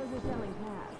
Those are selling path.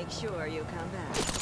make sure you come back.